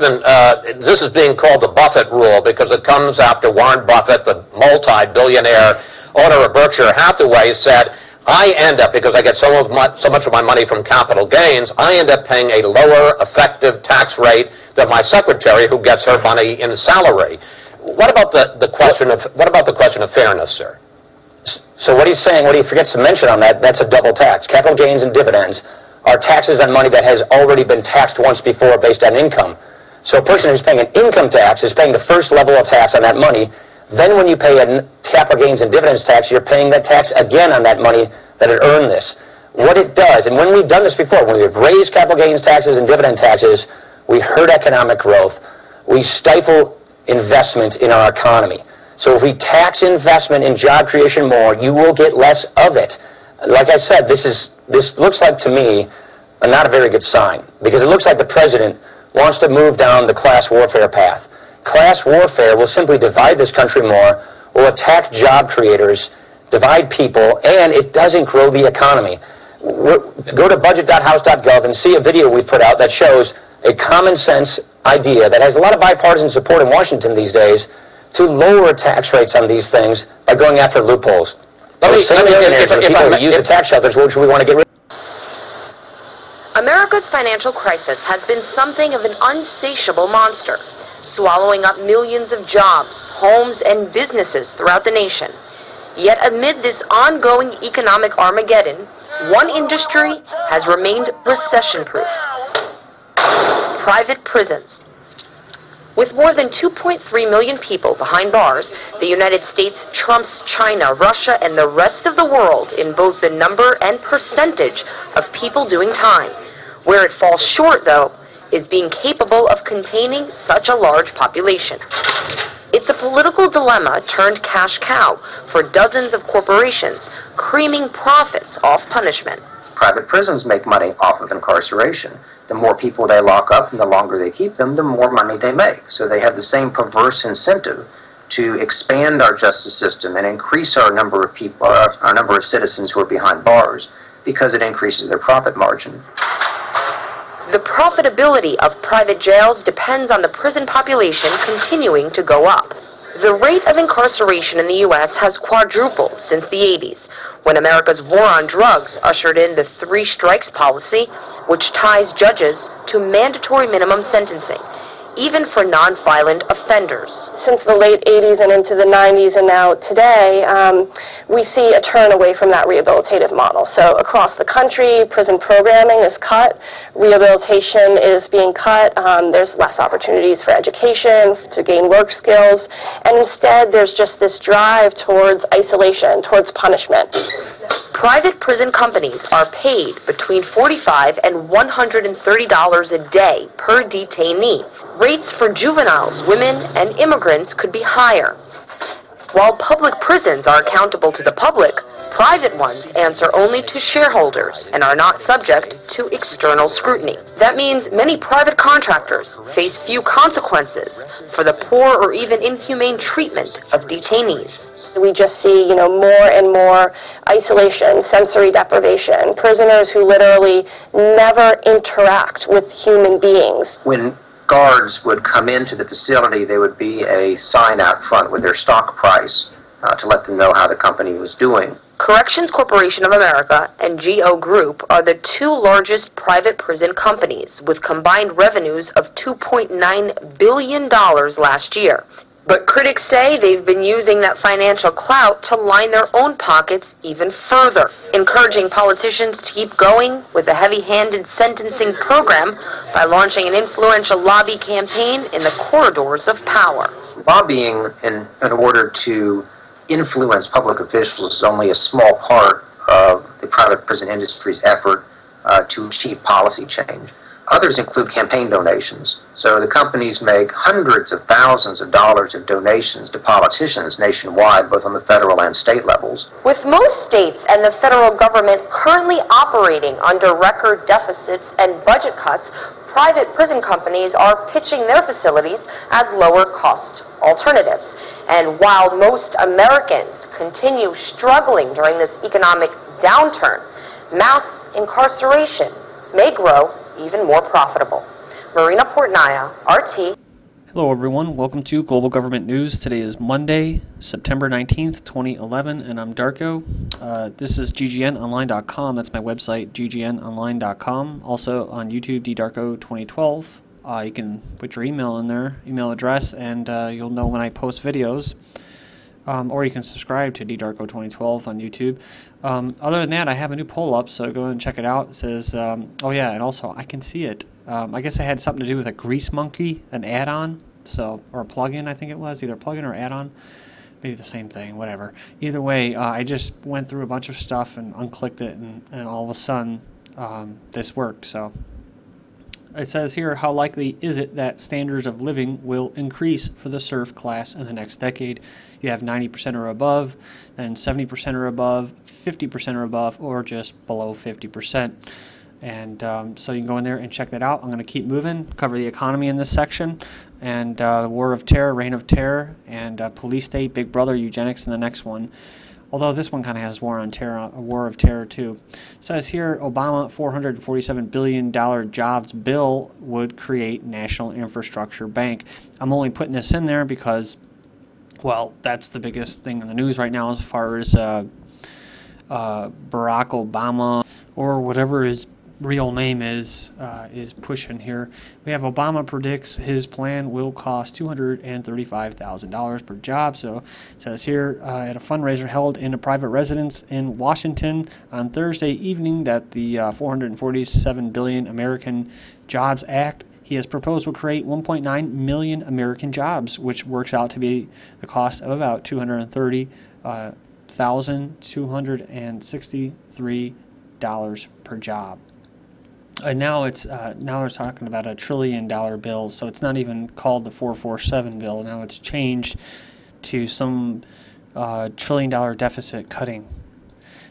Uh, this is being called the Buffett rule because it comes after Warren Buffett, the multi-billionaire owner of Berkshire Hathaway, said, I end up, because I get so, my, so much of my money from capital gains, I end up paying a lower effective tax rate than my secretary who gets her money in salary. What about the, the question of what about the question of fairness, sir? So what he's saying, what he forgets to mention on that, that's a double tax. Capital gains and dividends are taxes on money that has already been taxed once before based on income. So a person who's paying an income tax is paying the first level of tax on that money. Then when you pay a capital gains and dividends tax, you're paying that tax again on that money that had earned this. What it does, and when we've done this before, when we've raised capital gains taxes and dividend taxes, we hurt economic growth. We stifle investment in our economy. So if we tax investment in job creation more, you will get less of it. Like I said, this is this looks like to me not a very good sign because it looks like the president wants to move down the class warfare path. Class warfare will simply divide this country more, will attack job creators, divide people, and it doesn't grow the economy. Go to budget.house.gov and see a video we've put out that shows a common sense idea that has a lot of bipartisan support in Washington these days to lower tax rates on these things by going after loopholes. Let me, same millionaires if, if, people who use the tax shelters, which we want to get rid America's financial crisis has been something of an unsatiable monster, swallowing up millions of jobs, homes, and businesses throughout the nation. Yet amid this ongoing economic Armageddon, one industry has remained recession-proof. Private prisons. With more than 2.3 million people behind bars, the United States trumps China, Russia, and the rest of the world in both the number and percentage of people doing time. Where it falls short, though, is being capable of containing such a large population. It's a political dilemma turned cash cow for dozens of corporations, creaming profits off punishment. Private prisons make money off of incarceration the more people they lock up and the longer they keep them, the more money they make. So they have the same perverse incentive to expand our justice system and increase our number of people, our, uh, our number of citizens who are behind bars, because it increases their profit margin. The profitability of private jails depends on the prison population continuing to go up. The rate of incarceration in the U.S. has quadrupled since the 80s, when America's war on drugs ushered in the three strikes policy which ties judges to mandatory minimum sentencing, even for nonviolent offenders. Since the late 80s and into the 90s and now today, um, we see a turn away from that rehabilitative model. So across the country, prison programming is cut, rehabilitation is being cut, um, there's less opportunities for education, to gain work skills, and instead there's just this drive towards isolation, towards punishment. Private prison companies are paid between 45 and $130 a day per detainee. Rates for juveniles, women, and immigrants could be higher. While public prisons are accountable to the public, private ones answer only to shareholders and are not subject to external scrutiny. That means many private contractors face few consequences for the poor or even inhumane treatment of detainees. We just see, you know, more and more isolation, sensory deprivation, prisoners who literally never interact with human beings. When guards would come into the facility, there would be a sign out front with their stock price uh, to let them know how the company was doing. Corrections Corporation of America and GEO Group are the two largest private prison companies with combined revenues of $2.9 billion last year. But critics say they've been using that financial clout to line their own pockets even further, encouraging politicians to keep going with a heavy-handed sentencing program by launching an influential lobby campaign in the corridors of power. Lobbying in, in order to influence public officials is only a small part of the private prison industry's effort uh, to achieve policy change. Others include campaign donations. So the companies make hundreds of thousands of dollars of donations to politicians nationwide, both on the federal and state levels. With most states and the federal government currently operating under record deficits and budget cuts, private prison companies are pitching their facilities as lower cost alternatives. And while most Americans continue struggling during this economic downturn, mass incarceration may grow even more profitable. Marina Portnaya, RT. Hello, everyone. Welcome to Global Government News. Today is Monday, September 19th, 2011, and I'm Darko. Uh, this is ggnonline.com. That's my website, ggnonline.com. Also on YouTube, ddarko2012. Uh, you can put your email in there, email address, and uh, you'll know when I post videos. Um, or you can subscribe to ddarko2012 on YouTube. Um, other than that, I have a new poll up, so go and check it out. It says, um, oh yeah, and also I can see it. Um, I guess it had something to do with a Greasemonkey, an add-on, so or a plugin. I think it was either plugin or add-on, maybe the same thing. Whatever. Either way, uh, I just went through a bunch of stuff and unclicked it, and, and all of a sudden, um, this worked. So it says here, how likely is it that standards of living will increase for the serf class in the next decade? You have 90% or above, then 70% or above, 50% or above, or just below 50%. And um, so you can go in there and check that out. I'm going to keep moving, cover the economy in this section, and uh, the war of terror, reign of terror, and uh, police state, big brother, eugenics in the next one. Although this one kind of has war on terror, a war of terror too. It says here, Obama 447 billion dollar jobs bill would create national infrastructure bank. I'm only putting this in there because, well, that's the biggest thing in the news right now as far as uh, uh, Barack Obama or whatever his real name is uh, is pushing here. We have Obama predicts his plan will cost $235,000 per job. So it says here uh, at a fundraiser held in a private residence in Washington on Thursday evening that the uh, 447 billion American Jobs Act he has proposed will create 1.9 million American jobs, which works out to be the cost of about 230 uh, dollars per job. And now it's uh, now they're talking about a trillion dollar bill, so it's not even called the 447 bill. Now it's changed to some uh, trillion dollar deficit cutting.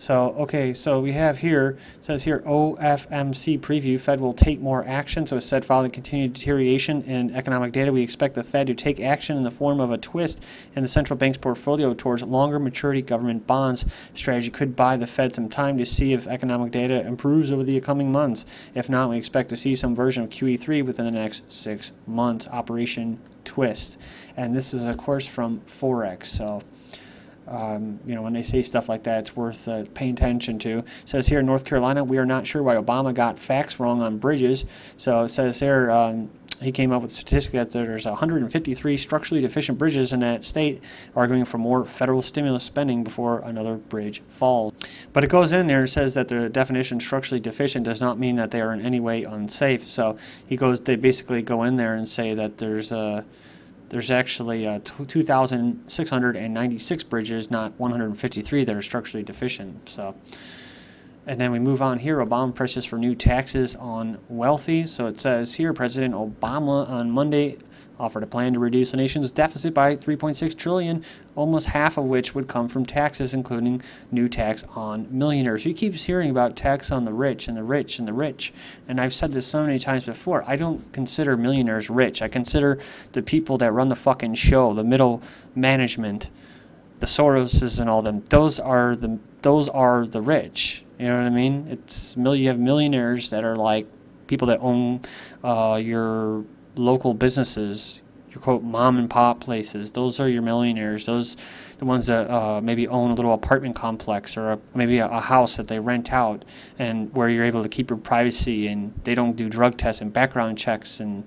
So, okay, so we have here, says here, FOMC preview, Fed will take more action. So it said following continued deterioration in economic data, we expect the Fed to take action in the form of a twist in the central bank's portfolio towards longer maturity government bonds. Strategy could buy the Fed some time to see if economic data improves over the coming months. If not, we expect to see some version of QE3 within the next six months. Operation Twist. And this is, of course, from Forex. So, um, you know, when they say stuff like that, it's worth uh, paying attention to. It says here in North Carolina, we are not sure why Obama got facts wrong on bridges. So it says here, um, he came up with a statistic that there's 153 structurally deficient bridges in that state, arguing for more federal stimulus spending before another bridge falls. But it goes in there and says that the definition structurally deficient does not mean that they are in any way unsafe. So he goes, they basically go in there and say that there's a uh, there's actually uh, 2,696 bridges, not 153 that are structurally deficient. So, and then we move on here. Obama presses for new taxes on wealthy. So it says here, President Obama on Monday offered a plan to reduce the nation's deficit by 3.6 trillion, almost half of which would come from taxes, including new tax on millionaires. You keep hearing about tax on the rich and the rich and the rich, and I've said this so many times before. I don't consider millionaires rich. I consider the people that run the fucking show, the middle management, the Soroses and all them. Those are the those are the rich. You know what I mean? It's you have millionaires that are like people that own uh, your local businesses, your quote mom and pop places. Those are your millionaires. Those the ones that uh, maybe own a little apartment complex or a, maybe a, a, house that they rent out and where you're able to keep your privacy and they don't do drug tests and background checks and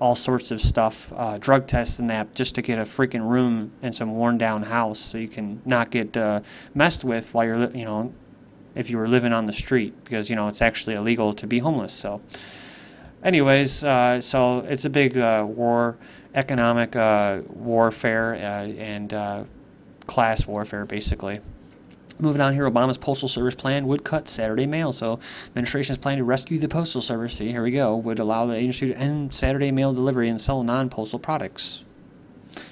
all sorts of stuff, uh, drug tests and that, just to get a freaking room in some worn down house so you can not get uh, messed with while you're, you know, if you were living on the street because, you know, it's actually illegal to be homeless. So, anyways, uh, so it's a big uh, war, economic uh, warfare, uh, and uh, class warfare, basically. Moving on here, Obama's Postal Service plan would cut Saturday mail. So, administration's plan to rescue the Postal Service, see, here we go, would allow the agency to end Saturday mail delivery and sell non-postal products.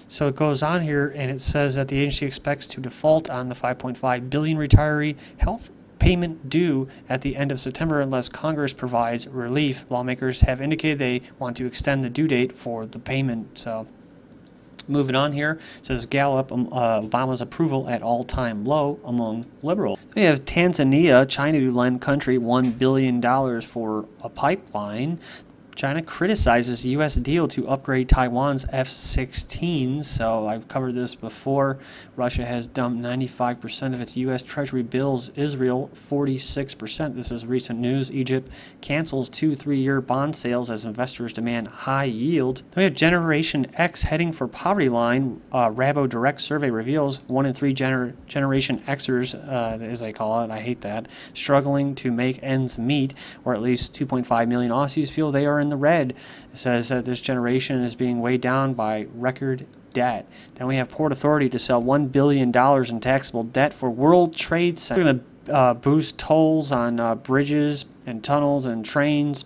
So it goes on here and it says that the agency expects to default on the 5.5 billion retiree health payment due at the end of September unless Congress provides relief. Lawmakers have indicated they want to extend the due date for the payment. So, moving on here, says Gallup um, uh, Obama's approval at all-time low among liberals. We have Tanzania, China to lend country $1 billion for a pipeline. China criticizes U.S. deal to upgrade Taiwan's F-16s. So I've covered this before. Russia has dumped 95% of its U.S. Treasury bills. Israel 46%. This is recent news. Egypt cancels two three-year bond sales as investors demand high yield. Then we have Generation X heading for poverty line. Uh, RaboDirect survey reveals one in three gener- Generation Xers, uh, as they call it, I hate that, struggling to make ends meet, or at least 2.5 million Aussies feel they are in the red. It says that this generation is being weighed down by record debt. Then we have Port Authority to sell $1 billion in taxable debt for World Trade Center. We're going to uh, boost tolls on uh, bridges and tunnels and trains.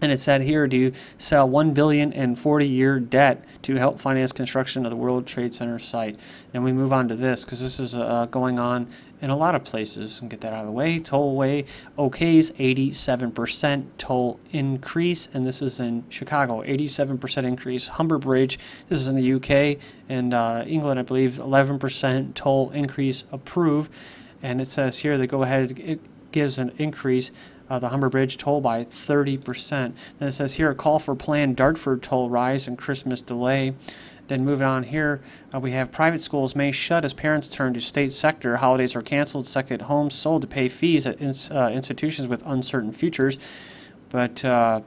And it said here to sell 1 billion and 40 year debt to help finance construction of the World Trade Center site. And we move on to this because this is uh, going on in a lot of places. And get that out of the way. Tollway OK's 87% toll increase, and this is in Chicago. 87% increase. Humber Bridge. This is in the UK and uh, England, I believe. 11% toll increase approved. And it says here they go ahead. It gives an increase uh, the Humber Bridge toll by 30%. Then it says here a call for planned Dartford toll rise and Christmas delay. Then moving on here, uh, we have private schools may shut as parents turn to state sector. Holidays are canceled. Second homes sold to pay fees at ins uh, institutions with uncertain futures. But uh,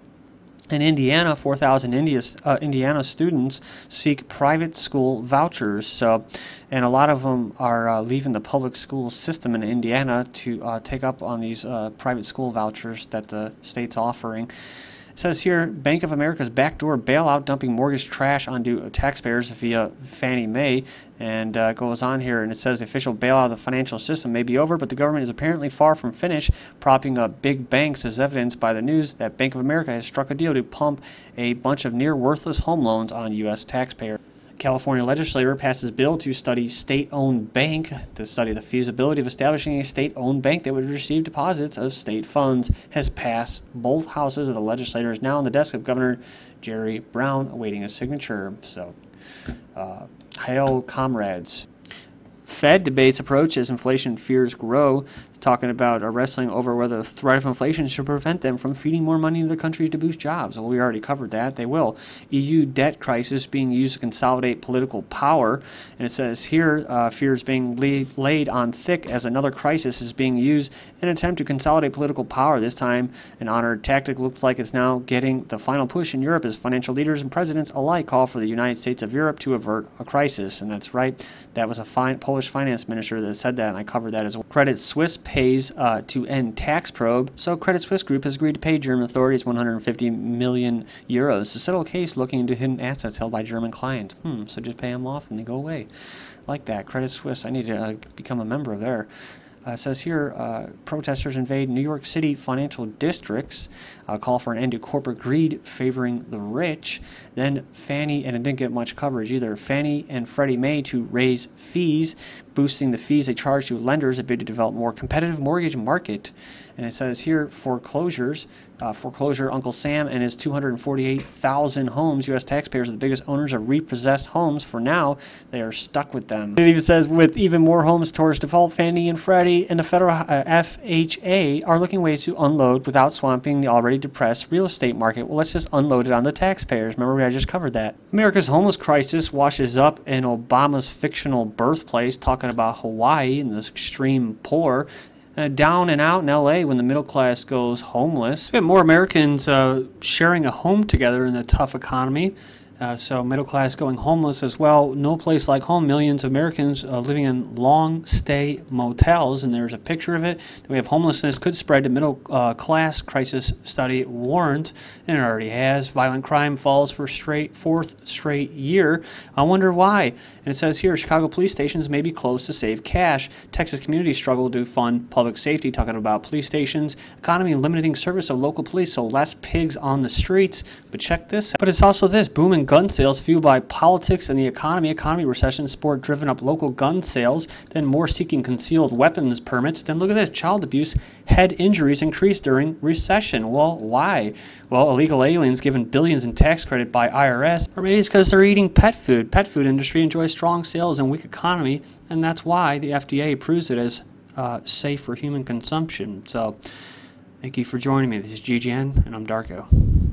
in Indiana, 4,000 uh, Indiana students seek private school vouchers. And a lot of them are uh, leaving the public school system in Indiana to uh, take up on these uh, private school vouchers that the state's offering. It says here, Bank of America's backdoor bailout dumping mortgage trash onto taxpayers via Fannie Mae. And uh, goes on here, and it says the official bailout of the financial system may be over, but the government is apparently far from finished, propping up big banks as evidenced by the news that Bank of America has struck a deal to pump a bunch of near worthless home loans on U.S. taxpayers. California legislator passes bill to study state-owned bank to study the feasibility of establishing a state-owned bank that would receive deposits of state funds has passed both houses of the legislature is now on the desk of Governor Jerry Brown awaiting a signature. So, uh, hail comrades. Fed debates approach as inflation fears grow talking about a wrestling over whether the threat of inflation should prevent them from feeding more money into the country to boost jobs. Well, we already covered that. They will. EU debt crisis being used to consolidate political power. And it says here, uh, fears being laid, laid on thick as another crisis is being used in an attempt to consolidate political power. This time, an honored tactic looks like it's now getting the final push in Europe as financial leaders and presidents alike call for the United States of Europe to avert a crisis. And that's right. That was a Polish finance minister that said that, and I covered that as well. Credit Suisse pays uh, to end tax probe. So Credit Suisse Group has agreed to pay German authorities 150 million euros to settle a case looking into hidden assets held by German clients. Hmm, so just pay them off and they go away. Like that. Credit Suisse, I need to uh, become a member of there. Uh, says here, uh, protesters invade New York City financial districts, uh, call for an end to corporate greed favoring the rich. Then Fannie, and it didn't get much coverage either, Fannie and Freddie Mae to raise fees, boosting the fees they charge to lenders a bid to develop more competitive mortgage market. And it says here, foreclosures, uh, foreclosure, Uncle Sam and his 248,000 homes, U.S. taxpayers are the biggest owners of repossessed homes. For now, they are stuck with them. It even says with even more homes towards default, Fannie and Freddie and the federal uh, FHA are looking ways to unload without swamping the already depressed real estate market. Well, let's just unload it on the taxpayers. Remember, I just covered that. America's homeless crisis washes up in Obama's fictional birthplace, talking about Hawaii and the extreme poor uh, down and out in LA when the middle class goes homeless. We have more Americans uh, sharing a home together in the tough economy. Uh, so middle class going homeless as well. No place like home. Millions of Americans uh, living in long stay motels, and there's a picture of it. We have homelessness could spread to middle uh, class. Crisis study warns, and it already has. Violent crime falls for straight fourth straight year. I wonder why. And it says here, Chicago police stations may be closed to save cash. Texas communities struggle to fund public safety. Talking about police stations, economy limiting service of local police, so less pigs on the streets. But check this. Out. But it's also this booming gun sales fueled by politics and the economy, economy recession, sport driven up local gun sales, then more seeking concealed weapons permits. Then look at this child abuse, head injuries increased during recession. Well, why? Well, illegal aliens given billions in tax credit by IRS, or maybe it's because they're eating pet food. Pet food industry enjoys strong sales and weak economy, and that's why the FDA approves it as uh, safe for human consumption. So, thank you for joining me. This is GGN, and I'm Darko.